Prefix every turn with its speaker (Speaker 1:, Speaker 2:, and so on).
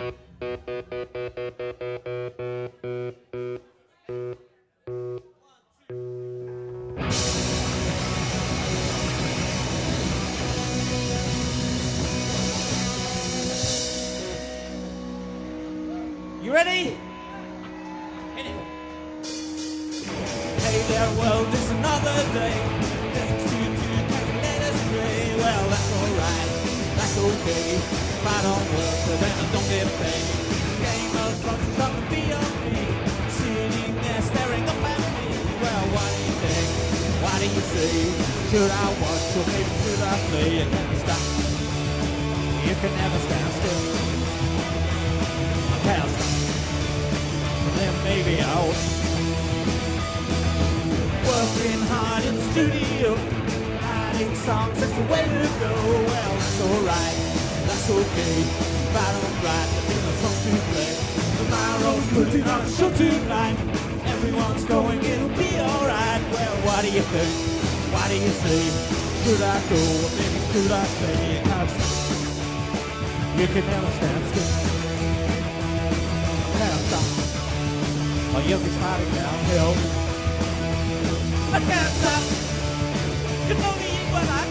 Speaker 1: You ready? Hit it. Hey there, world, it's another day. Thanks to you to let us stray. Well, that's alright, that's okay. If I don't work, so then I don't get paid. Game of Thrones up to be. Sitting there staring up at me. Well, what do you think? What do you say? Should I watch or maybe should I play? You can't stop. You can never stand still. I can't stop. Then maybe I'll working hard in the studio, writing songs, that's the way to go. Well, that's alright, okay. If I don't song to play. Tomorrow's putting on a show tonight. Everyone's going, it'll be alright. Well, what do you think? What do you say? Should I go or maybe should I stay? Cause you can never stand still. Can't stop. Or you'll be sliding downhill. I can't stop. You know me, but I.